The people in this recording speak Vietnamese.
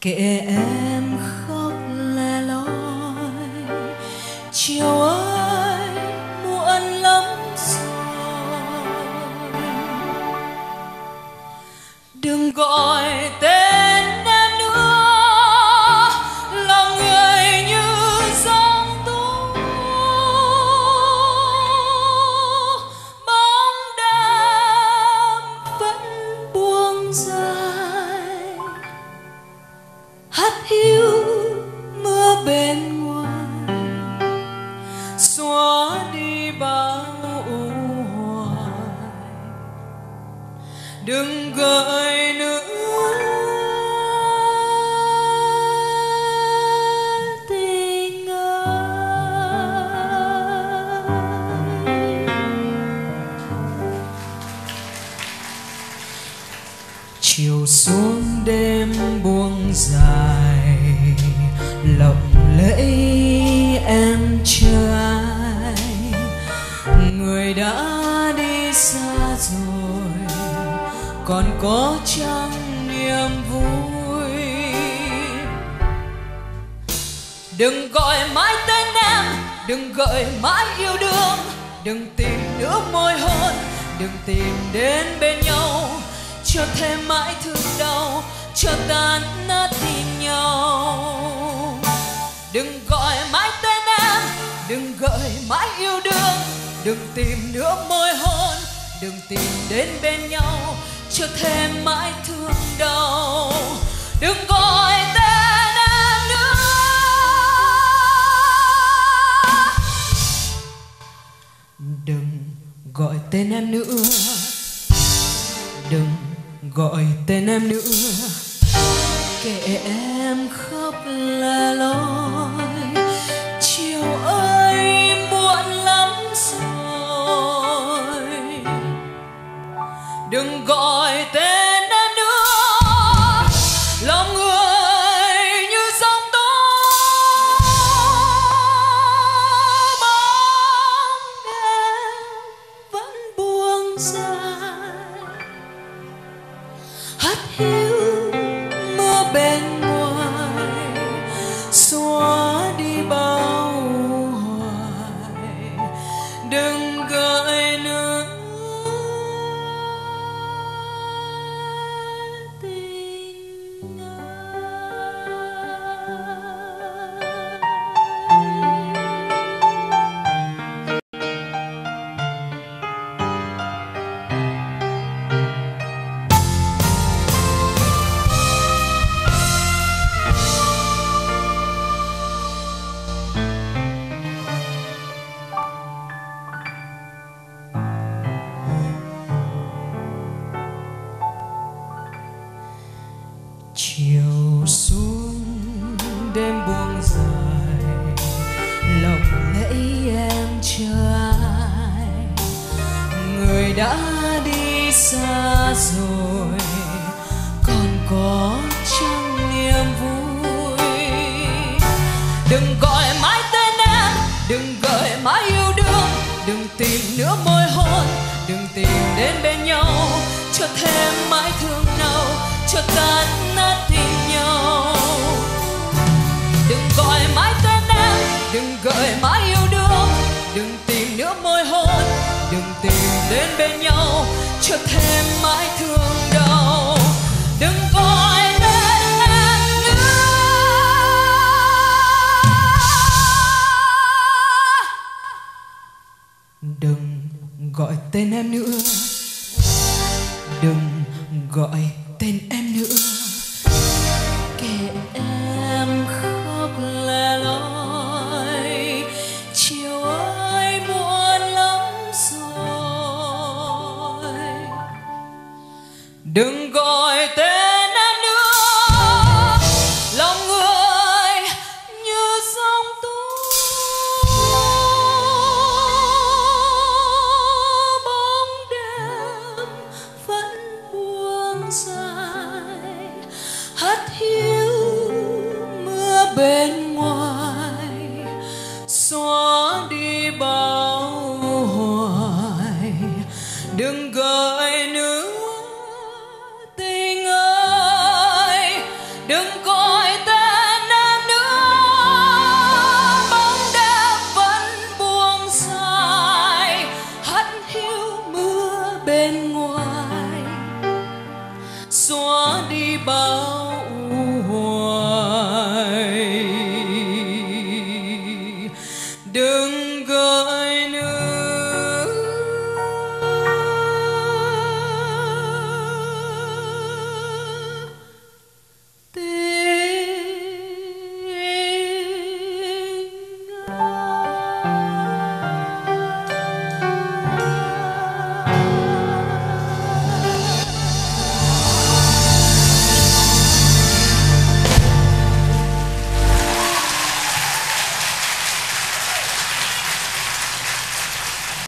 kệ em khóc lẻ loi chiều ơi muộn lắm rồi. Đừng gọi tên đừng gợi nữa. Tình ơi. Chiều xuống đêm buông dài, lộng lẫy em trai người đã còn có chăng niềm vui? Đừng gọi mãi tên em, đừng gợi mãi yêu đương. Đừng tìm nữa môi hôn, đừng tìm đến bên nhau. Cho thêm mãi thương đau, cho tan nát tim nhau. Đừng gọi mãi tên em, đừng gợi mãi yêu đương. Đừng tìm nữa môi hôn, đừng tìm đến bên nhau cho thêm mãi thương đau. Đừng gọi tên em nữa. Đừng gọi tên em nữa. Đừng gọi tên em nữa. Kệ em khóc là lối up here. Chiều xuống, đêm buông dài, lòng lẫy em chờ ai. Người đã đi xa rồi. Đừng tìm đến bên nhau cho thêm mãi thương nào, cho tan nát tình nhau. Đừng gọi mãi tên em đừng gợi mãi yêu đương đừng tìm nữa môi hôn đừng tìm đến bên nhau cho thêm mãi thương gọi tên em nữa. Đừng gọi